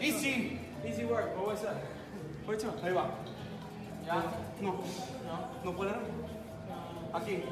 Easy, Easy work. What was that? Ocho. Ahí va. ¿Ya? No. ¿No? No puede. Aquí.